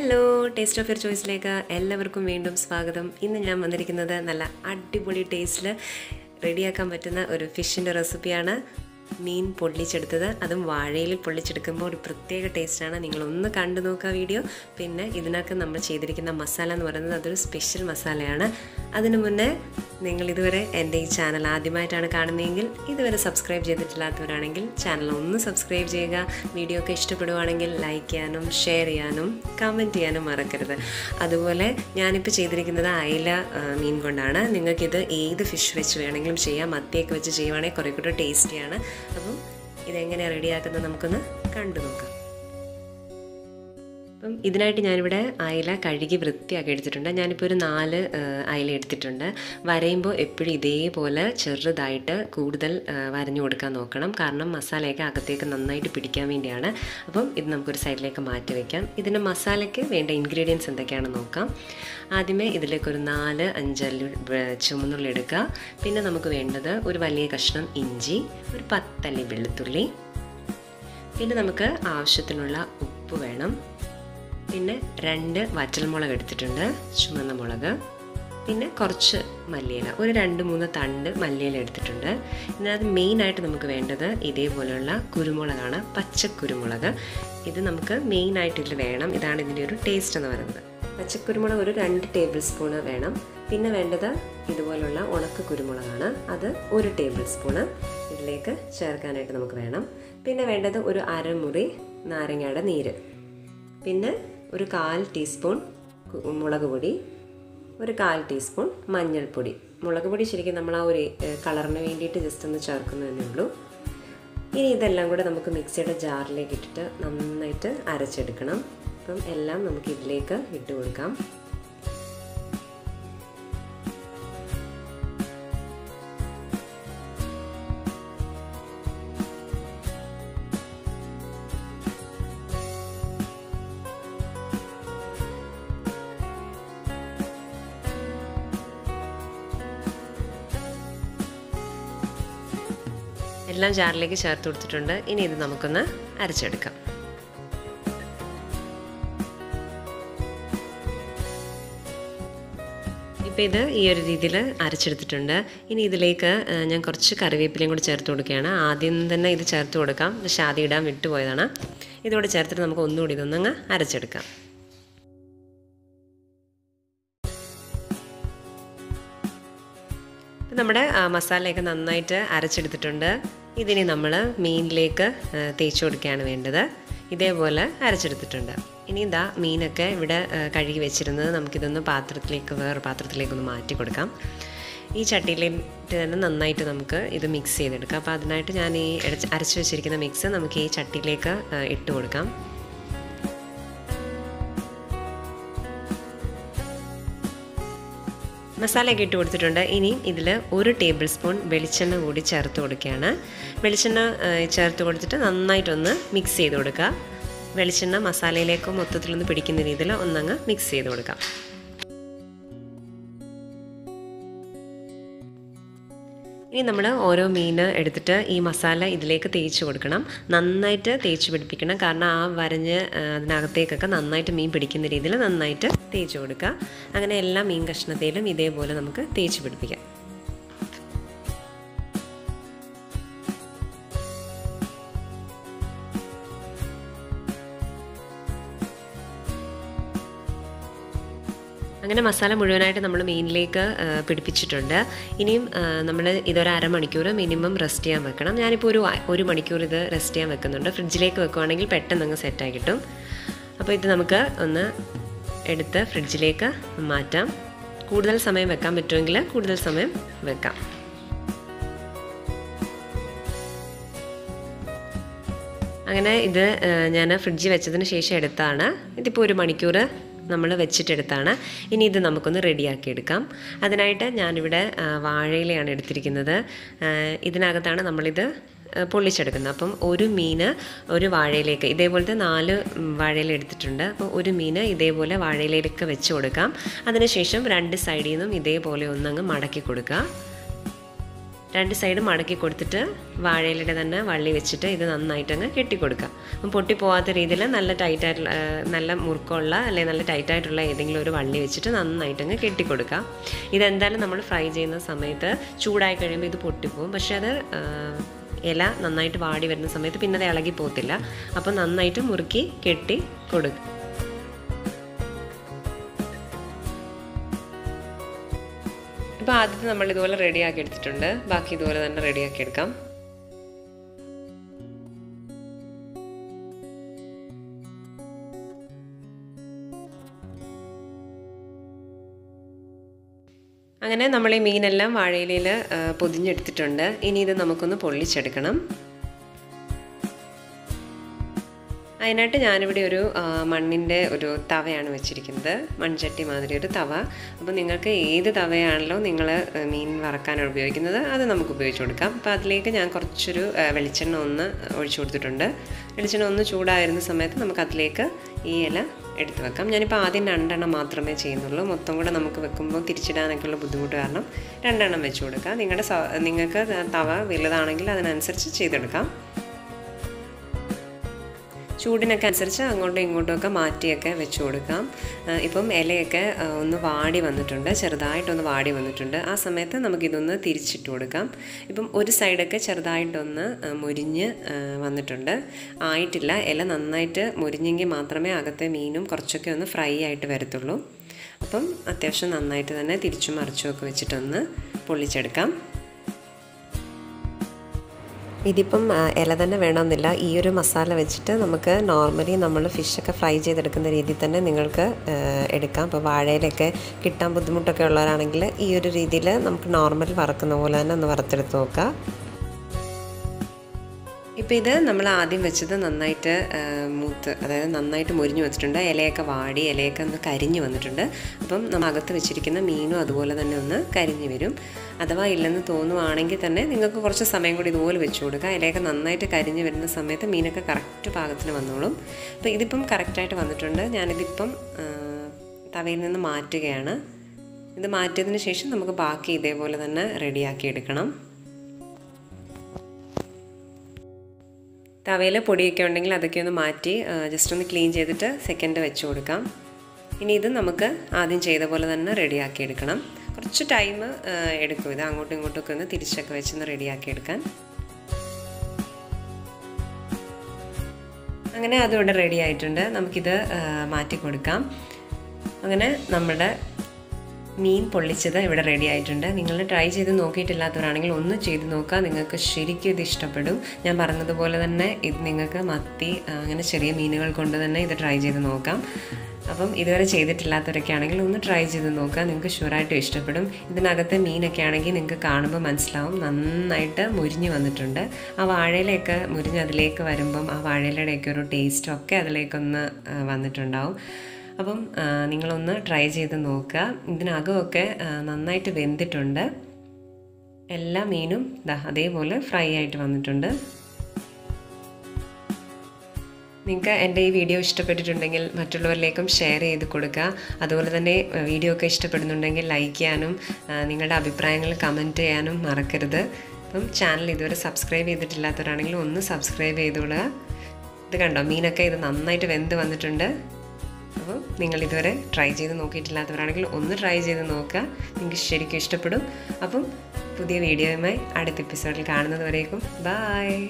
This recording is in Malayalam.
ഹലോ ടേസ്റ്റ് ഓഫ് യർ ചോയ്സിലേക്ക് എല്ലാവർക്കും വീണ്ടും സ്വാഗതം. ഇന്ന് ഞാൻ വന്നിരിക്കുന്നത് നല്ല അടിപൊളി ടേസ്റ്റിൽ റെഡിയാക്കാൻ പറ്റുന്ന ഒരു ഫിഷിന്റെ റെസിപ്പിയാണ് മീൻ പൊള്ളിച്ചെടുത്തത്. അതും വാഴയിൽ പൊള്ളിച്ചെടുക്കുമ്പോൾ ഒരു പ്രത്യേക ടേസ്റ്റാണ്. നിങ്ങളൊന്ന് കണ്ടു നോക്കുക വീഡിയോ. പിന്നെ ഇതിനൊക്കെ നമ്മൾ ചെയ്തിരിക്കുന്ന മസാല എന്ന് പറയുന്നത് അതൊരു സ്പെഷ്യൽ മസാലയാണ്. അതിനു മുന്നേ നിങ്ങൾ ഇതുവരെ എന്റെ ഈ ചാനൽ ആദ്യമായിട്ടാണ് കാണുന്നതെങ്കിൽ ഇതുവരെ സബ്സ്ക്രൈബ് ചെയ്തിട്ടില്ലാത്തവരാണെങ്കിൽ ചാനൽ ഒന്ന് സബ്സ്ക്രൈബ് ചെയ്യുക. വീഡിയോ ഒക്കെ ഇഷ്ടപ്പെടുവാണെങ്കിൽ ലൈക്ക് ചെയ്യാനും ഷെയർ ചെയ്യാനും കമന്റ് ചെയ്യാനും മറക്കരുത്. അതുപോലെ ഞാനിപ്പോൾ ചെയ്തിരിക്കുന്നത് അയല മീൻ കൊണ്ടാണ്. നിങ്ങൾക്കിത് ഏത് ഫിഷ് വെച്ച് വേണമെങ്കിലും ചെയ്യാം. മത്തിയൊക്കെ വെച്ച് ചെയ്യുവാണെങ്കിൽ കുറേ കൂടെ ടേസ്റ്റിയാണ് അപ്പം ഇതെങ്ങനെയാണ് റെഡിയാക്കുന്നത് നമുക്കൊന്ന് കണ്ടു നോക്കാം. അപ്പം ഇതിനായിട്ട് ഞാനിവിടെ അയല കഴുകി വൃത്തിയാക്കി എടുത്തിട്ടുണ്ട്. ഞാനിപ്പോൾ ഒരു നാല് അയല എടുത്തിട്ടുണ്ട്. വരയുമ്പോൾ എപ്പോഴും ഇതേപോലെ ചെറുതായിട്ട് കൂടുതൽ വരഞ്ഞു കൊടുക്കാൻ നോക്കണം. കാരണം മസാലയൊക്കെ അകത്തേക്ക് നന്നായിട്ട് പിടിക്കാൻ വേണ്ടിയാണ്. അപ്പം ഇത് നമുക്കൊരു സൈഡിലേക്ക് മാറ്റി വയ്ക്കാം ഇതിന്റെ മസാലയ്ക്ക് വേണ്ട ഇൻഗ്രീഡിയൻസ് എന്തൊക്കെയാണെന്ന് നോക്കാം. ആദ്യമേ ഇതിലേക്ക് ഒരു നാല് അഞ്ചല്ലി ചുമന്നുള്ളി എടുക്കുക. പിന്നെ നമുക്ക് വേണ്ടത് ഒരു വലിയ കഷ്ണം ഇഞ്ചി ഒരു പത്തല്ലി വെളുത്തുള്ളി. പിന്നെ നമുക്ക് ആവശ്യത്തിനുള്ള ഉപ്പ് വേണം. പിന്നെ രണ്ട് വറ്റൽമുളക് എടുത്തിട്ടുണ്ട് ചുമന്ന മുളക്. പിന്നെ കുറച്ച് മല്ലിയില ഒരു രണ്ട് മൂന്ന് തണ്ട് മല്ലിയില എടുത്തിട്ടുണ്ട്. ഇതിനകത്ത് മെയിനായിട്ട് നമുക്ക് വേണ്ടത് ഇതേപോലെയുള്ള കുരുമുളകാണ് പച്ചക്കുരുമുളക് ഇത് നമുക്ക് മെയിനായിട്ട് ഇതിൽ വേണം. ഇതാണ് ഇതിന്റെ ഒരു ടേസ്റ്റ് എന്ന് പറയുന്നത്. പച്ചക്കുരുമുളക് ഒരു രണ്ട് ടേബിൾ സ്പൂണ് വേണം. പിന്നെ വേണ്ടത് ഇതുപോലുള്ള ഉണക്ക കുരുമുളകാണ്. അത് ഒരു ടേബിൾ സ്പൂണ് ഇതിലേക്ക് ചേർക്കാനായിട്ട് നമുക്ക് വേണം. പിന്നെ വേണ്ടത് ഒരു അരമുറി നാരങ്ങയുടെ നീര്. പിന്നെ ഒരു കാൽ ടീസ്പൂൺ മുളക് പൊടി ഒരു കാൽ ടീസ്പൂൺ മഞ്ഞൾപ്പൊടി. മുളക് പൊടി ശരിക്കും നമ്മൾ ആ ഒരു കളറിന് വേണ്ടിയിട്ട് ജസ്റ്റ് ഒന്ന് ചേർക്കുന്നതേ ഉള്ളൂ. ഇനി ഇതെല്ലാം കൂടെ നമുക്ക് മിക്സിയുടെ ജാറിലേക്ക് ഇട്ടിട്ട് നന്നായിട്ട് അരച്ചെടുക്കണം. അപ്പം എല്ലാം നമുക്ക് ഇതിലേക്ക് ഇട്ട് കൊടുക്കാം. എല്ലാം ജാറിലേക്ക് ചേർത്ത് കൊടുത്തിട്ടുണ്ട്. ഇനി ഇത് നമുക്കൊന്ന് അരച്ചെടുക്കാം. ഇപ്പോൾ ഇത് ഈ ഒരു രീതിയിൽ അരച്ചെടുത്തിട്ടുണ്ട്. ഇനി ഇതിലേക്ക് ഞാൻ കുറച്ച് കറിവേപ്പിലയും കൂടി ചേർത്ത് കൊടുക്കുകയാണ്. ആദ്യം തന്നെ ഇത് ചേർത്ത് കൊടുക്കാം. പക്ഷേ ആദ്യം ഇടാൻ വിട്ടുപോയതാണ്. ഇതോടെ ചേർത്തിട്ട് നമുക്ക് ഒന്നുകൂടി ഇതൊന്നങ്ങ് അരച്ചെടുക്കാം. നമ്മുടെ മസാലയൊക്കെ നന്നായിട്ട് അരച്ചെടുത്തിട്ടുണ്ട്. ഇതിനി നമ്മൾ മീനിലേക്ക് തേച്ച് കൊടുക്കുകയാണ് വേണ്ടത്. ഇതേപോലെ അരച്ചെടുത്തിട്ടുണ്ട്. ഇനി ഇതാ മീനൊക്കെ ഇവിടെ കഴുകി വെച്ചിരുന്നത് നമുക്കിതൊന്ന് പാത്രത്തിലേക്ക് വേറെ പാത്രത്തിലേക്കൊന്ന് മാറ്റി കൊടുക്കാം. ഈ ചട്ടിയിലേക്ക് തന്നെ നന്നായിട്ട് നമുക്ക് ഇത് മിക്സ് ചെയ്തെടുക്കാം. അപ്പോൾ അതിനായിട്ട് ഞാൻ ഈ അരച്ച് വെച്ചിരിക്കുന്ന മിക്സ് നമുക്ക് ഈ ചട്ടിയിലേക്ക് ഇട്ട് കൊടുക്കാം. മസാലയൊക്കെ ഇട്ട് കൊടുത്തിട്ടുണ്ട്. ഇനി ഇതിൽ ഒരു ടേബിൾ സ്പൂൺ വെളിച്ചെണ്ണ കൂടി ചേർത്ത് കൊടുക്കുകയാണ്. വെളിച്ചെണ്ണ ചേർത്ത് കൊടുത്തിട്ട് നന്നായിട്ടൊന്ന് മിക്സ് ചെയ്ത് കൊടുക്കുക. വെളിച്ചെണ്ണ മസാലയിലേക്ക് മൊത്തത്തിലൊന്ന് പിടിക്കുന്ന രീതിയിൽ ഒന്നങ്ങ് മിക്സ് ചെയ്ത് കൊടുക്കാം ഇനി നമ്മൾ ഓരോ മീൻ എടുത്തിട്ട് ഈ മസാല ഇതിലേക്ക് തേച്ച് കൊടുക്കണം. നന്നായിട്ട് തേച്ച് പിടിപ്പിക്കണം. കാരണം ആ വരഞ്ഞ് അതിനകത്തേക്കൊക്കെ നന്നായിട്ട് മീൻ പിടിക്കുന്ന രീതിയിൽ നന്നായിട്ട് തേച്ച് കൊടുക്കുക. അങ്ങനെ എല്ലാ മീൻ കഷ്ണത്തിലും ഇതേപോലെ നമുക്ക് തേച്ച് പിടിപ്പിക്കാം. അങ്ങനെ മസാല മുഴുവനായിട്ട് നമ്മൾ മീനിലേക്ക് പിടിപ്പിച്ചിട്ടുണ്ട്. ഇനിയും നമ്മൾ ഇതൊരു അരമണിക്കൂർ മിനിമം റെസ്റ്റ് ചെയ്യാൻ വെക്കണം. ഞാനിപ്പോൾ ഒരു ഒരു മണിക്കൂർ ഇത് റെസ്റ്റ് ചെയ്യാൻ വെക്കുന്നുണ്ട്. ഫ്രിഡ്ജിലേക്ക് വെക്കുവാണെങ്കിൽ പെട്ടെന്ന് അങ്ങ് സെറ്റായി കിട്ടും. അപ്പോൾ ഇത് നമുക്ക് ഒന്ന് എടുത്ത് ഫ്രിഡ്ജിലേക്ക് മാറ്റാം. കൂടുതൽ സമയം വെക്കാൻ പറ്റുമെങ്കിൽ കൂടുതൽ സമയം വെക്കാം. അങ്ങനെ ഇത് ഞാൻ ഫ്രിഡ്ജിൽ വെച്ചതിന് ശേഷം എടുത്താണ്. ഇതിപ്പോൾ ഒരു മണിക്കൂർ നമ്മൾ വെച്ചിട്ടെടുത്താണ്. ഇനി ഇത് നമുക്കൊന്ന് റെഡിയാക്കി എടുക്കാം അതിനായിട്ട് ഞാനിവിടെ വാഴയിലയാണ് എടുത്തിരിക്കുന്നത്. ഇതിനകത്താണ് നമ്മളിത് പൊള്ളിച്ചെടുക്കുന്നത്. അപ്പം ഒരു മീൻ ഒരു വാഴയിലേക്ക് ഇതേപോലത്തെ നാല് വാഴയില എടുത്തിട്ടുണ്ട്. അപ്പോൾ ഒരു മീൻ ഇതേപോലെ വാഴയിലേക്ക് വെച്ച് കൊടുക്കാം. അതിനുശേഷം രണ്ട് സൈഡിൽ നിന്നും ഇതേപോലെ ഒന്നങ്ങ് മടക്കി കൊടുക്കുക. രണ്ട് സൈഡും മടക്കി കൊടുത്തിട്ട് വാഴയിലയുടെ തന്നെ വള്ളി വെച്ചിട്ട് ഇത് നന്നായിട്ട് അങ്ങ് കെട്ടിക്കൊടുക്കുക അപ്പം പൊട്ടിപ്പോവാത്ത രീതിയിൽ നല്ല ടൈറ്റായിട്ടുള്ള നല്ല മുറുക്കമുള്ള അല്ലെങ്കിൽ നല്ല ടൈറ്റായിട്ടുള്ള ഏതെങ്കിലും ഒരു വള്ളി വെച്ചിട്ട് നന്നായിട്ട് അങ്ങ് കെട്ടിക്കൊടുക്കുക ഇതെന്തായാലും നമ്മൾ ഫ്രൈ ചെയ്യുന്ന സമയത്ത് ചൂടായി കഴിയുമ്പോൾ ഇത് പൊട്ടിപ്പോവും. പക്ഷേ അത് ഇല നന്നായിട്ട് വാടി വരുന്ന സമയത്ത് പിന്നെ അത് ഇളകി പോകത്തില്ല. അപ്പോൾ നന്നായിട്ട് മുറുക്കി കെട്ടി കൊടുക്കുക ഇപ്പോൾ ആദ്യത്തെ നമ്മൾ ഇതുപോലെ റെഡിയാക്കി എടുത്തിട്ടുണ്ട്. ബാക്കി ഇതുപോലെ തന്നെ റെഡിയാക്കി എടുക്കാം. അങ്ങനെ നമ്മൾ ഈ മീനെല്ലാം വാഴയിലയിൽ പൊതിഞ്ഞെടുത്തിട്ടുണ്ട്. ഇനി ഇത് നമുക്കൊന്ന് പൊള്ളിച്ചെടുക്കണം. അതിനായിട്ട് ഞാനിവിടെ ഒരു മണ്ണിന്റെ ഒരു തവയാണ് വെച്ചിരിക്കുന്നത്. മൺചട്ടി മാതിരി ഒരു തവ. അപ്പോൾ നിങ്ങൾക്ക് ഏത് തവയാണല്ലോ നിങ്ങൾ മീൻ വറക്കാനാണ് ഉപയോഗിക്കുന്നത് അത് നമുക്ക് ഉപയോഗിച്ച് കൊടുക്കാം. അപ്പോൾ അതിലേക്ക് ഞാൻ കുറച്ചൊരു വെളിച്ചെണ്ണ ഒന്ന് ഒഴിച്ചു കൊടുത്തിട്ടുണ്ട്. വെളിച്ചെണ്ണ ഒന്ന് ചൂടായിരുന്ന സമയത്ത് നമുക്ക് അതിലേക്ക് ഈ ഇല എടുത്ത് വെക്കാം. ഞാനിപ്പോൾ ആദ്യം രണ്ടെണ്ണം മാത്രമേ ചെയ്യുന്നുള്ളൂ. മൊത്തം കൂടെ നമുക്ക് വെക്കുമ്പോൾ തിരിച്ചിടാനൊക്കെയുള്ള ബുദ്ധിമുട്ട് കാരണം രണ്ടെണ്ണം വെച്ച് കൊടുക്കാം. നിങ്ങളുടെ നിങ്ങൾക്ക് തവ വലുതാണെങ്കിൽ അതിനനുസരിച്ച് ചെയ്തെടുക്കാം. ചൂടിനൊക്കെ അനുസരിച്ച് അങ്ങോട്ടും ഇങ്ങോട്ടും ഒക്കെ മാറ്റിയൊക്കെ വെച്ച് കൊടുക്കാം. ഇപ്പം ഇലയൊക്കെ ഒന്ന് വാടി വന്നിട്ടുണ്ട്. ചെറുതായിട്ടൊന്ന് വാടി വന്നിട്ടുണ്ട്. ആ സമയത്ത് നമുക്കിതൊന്ന് തിരിച്ചിട്ട് കൊടുക്കാം. ഇപ്പം ഒരു സൈഡൊക്കെ ചെറുതായിട്ടൊന്ന് മുരിഞ്ഞ് വന്നിട്ടുണ്ട്. ആയിട്ടില്ല. ഇല നന്നായിട്ട് മുരിഞ്ഞെങ്കിൽ മാത്രമേ അകത്തെ മീനും കുറച്ചൊക്കെ ഒന്ന് ഫ്രൈ ആയിട്ട് വരത്തുള്ളൂ. അപ്പം അത്യാവശ്യം നന്നായിട്ട് തന്നെ തിരിച്ചും മറിച്ചും ഒക്കെ വെച്ചിട്ടൊന്ന് പൊള്ളിച്ചെടുക്കാം. ഇതിപ്പം ഇല തന്നെ വേണമെന്നില്ല. ഈ ഒരു മസാല വെച്ചിട്ട് നമുക്ക് നോർമലി നമ്മൾ ഫിഷൊക്കെ ഫ്രൈ ചെയ്തെടുക്കുന്ന രീതിയിൽ തന്നെ നിങ്ങൾക്ക് എടുക്കാം. അപ്പോൾ വാഴയിലൊക്കെ കിട്ടാൻ ബുദ്ധിമുട്ടൊക്കെ ഉള്ളവരാണെങ്കിൽ ഈ ഒരു രീതിയിൽ നമുക്ക് നോർമൽ വറക്കുന്ന പോലെ തന്നെ ഒന്ന് വറുത്തെടുത്ത് നോക്കാം. ഇപ്പോൾ ഇത് നമ്മൾ ആദ്യം വെച്ചത് നന്നായിട്ട് മൂത്ത് അതായത് നന്നായിട്ട് മുരിഞ്ഞു വെച്ചിട്ടുണ്ട് ഇലയൊക്കെ വാടി ഇലയൊക്കെ ഒന്ന് കരിഞ്ഞു വന്നിട്ടുണ്ട്. അപ്പം നമ്മൾ അകത്ത് വെച്ചിരിക്കുന്ന മീനും അതുപോലെ തന്നെ ഒന്ന് കരിഞ്ഞു വരും. അഥവാ ഇല്ലെന്ന് തോന്നുവാണെങ്കിൽ തന്നെ നിങ്ങൾക്ക് കുറച്ച് സമയം കൂടി ഇതുപോലെ വെച്ച് കൊടുക്കുക ഇലയൊക്കെ നന്നായിട്ട് കരിഞ്ഞു വരുന്ന സമയത്ത് മീനൊക്കെ കറക്റ്റ് പാകത്തിന് വന്നോളും. അപ്പോൾ ഇതിപ്പം കറക്റ്റായിട്ട് വന്നിട്ടുണ്ട്. ഞാനിതിപ്പം തവയിൽ നിന്ന് മാറ്റുകയാണ്. ഇത് മാറ്റിയതിന് ശേഷം നമുക്ക് ബാക്കി ഇതേപോലെ തന്നെ റെഡിയാക്കി എടുക്കണം. തവയിൽ പൊടിയൊക്കെ ഉണ്ടെങ്കിൽ അതൊക്കെ ഒന്ന് മാറ്റി ജസ്റ്റ് ഒന്ന് ക്ലീൻ ചെയ്തിട്ട് സെക്കൻഡ് വെച്ച് കൊടുക്കാം. ഇനി ഇത് നമുക്ക് ആദ്യം ചെയ്ത പോലെ തന്നെ റെഡിയാക്കി എടുക്കണം. കുറച്ച് ടൈം എടുക്കും. ഇത് അങ്ങോട്ടും ഇങ്ങോട്ടൊക്കെ ഒന്ന് തിരിച്ചൊക്കെ വെച്ചൊന്ന് റെഡിയാക്കി എടുക്കാൻ. അങ്ങനെ അതിവിടെ റെഡി ആയിട്ടുണ്ട്. നമുക്കിത് മാറ്റി കൊടുക്കാം. അങ്ങനെ നമ്മുടെ മീൻ പൊള്ളിച്ചത് ഇവിടെ റെഡി ആയിട്ടുണ്ട്. നിങ്ങൾ ട്രൈ ചെയ്ത് നോക്കിയിട്ടില്ലാത്തവരാണെങ്കിൽ ഒന്ന് ചെയ്ത് നോക്കുക. നിങ്ങൾക്ക് ശരിക്കും ഇത് ഇഷ്ടപ്പെടും. ഞാൻ പറഞ്ഞതുപോലെ തന്നെ ഇത് നിങ്ങൾക്ക് മത്തി അങ്ങനെ ചെറിയ മീനുകൾ കൊണ്ട് തന്നെ ഇത് ട്രൈ ചെയ്ത് നോക്കാം. അപ്പം ഇതുവരെ ചെയ്തിട്ടില്ലാത്തവരൊക്കെ ആണെങ്കിൽ ഒന്ന് ട്രൈ ചെയ്ത് നോക്കുക. നിങ്ങൾക്ക് ഷുവറായിട്ടും ഇഷ്ടപ്പെടും. ഇതിനകത്തെ മീനൊക്കെ ആണെങ്കിൽ നിങ്ങൾക്ക് കാണുമ്പോൾ മനസ്സിലാവും. നന്നായിട്ട് മുരിഞ്ഞ് വന്നിട്ടുണ്ട്. ആ വാഴയിലൊക്കെ മുരിഞ്ഞ് അതിലേക്ക് വരുമ്പം ആ വാഴയിലയുടെയൊക്കെ ഒരു ടേസ്റ്റൊക്കെ അതിലേക്കൊന്ന് വന്നിട്ടുണ്ടാവും. അപ്പം നിങ്ങളൊന്ന് ട്രൈ ചെയ്ത് നോക്കുക. ഇതിനകമൊക്കെ നന്നായിട്ട് വെന്തിട്ടുണ്ട്. എല്ലാ മീനും അതേപോലെ ഫ്രൈ ആയിട്ട് വന്നിട്ടുണ്ട്. നിങ്ങൾക്ക് എന്റെ ഈ വീഡിയോ ഇഷ്ടപ്പെട്ടിട്ടുണ്ടെങ്കിൽ മറ്റുള്ളവരിലേക്കും ഷെയർ ചെയ്ത് കൊടുക്കുക. അതുപോലെ തന്നെ വീഡിയോ ഒക്കെ ഇഷ്ടപ്പെടുന്നുണ്ടെങ്കിൽ ലൈക്ക് ചെയ്യാനും നിങ്ങളുടെ അഭിപ്രായങ്ങൾ കമന്റ് ചെയ്യാനും മറക്കരുത്. അപ്പം ചാനൽ ഇതുവരെ സബ്സ്ക്രൈബ് ചെയ്തിട്ടില്ലാത്തവരാണെങ്കിൽ ഒന്ന് സബ്സ്ക്രൈബ് ചെയ്തോളുക. ഇത് കണ്ടോ മീനൊക്കെ ഇത് നന്നായിട്ട് വെന്ത് വന്നിട്ടുണ്ട്. അപ്പോൾ നിങ്ങൾ ഇതുവരെ ട്രൈ ചെയ്ത് നോക്കിയിട്ടില്ലാത്തവരാണെങ്കിൽ ഒന്ന് ട്രൈ ചെയ്ത് നോക്കുക. നിങ്ങൾക്ക് ശരിക്കും ഇഷ്ടപ്പെടും. അപ്പം പുതിയ വീഡിയോയുമായി അടുത്ത എപ്പിസോഡിൽ കാണുന്നത് വരേക്കും. ബായ്